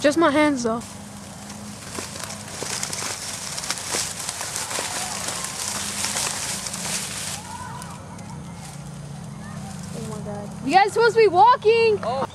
Just my hands though. Oh my god. You guys supposed to be walking. Oh.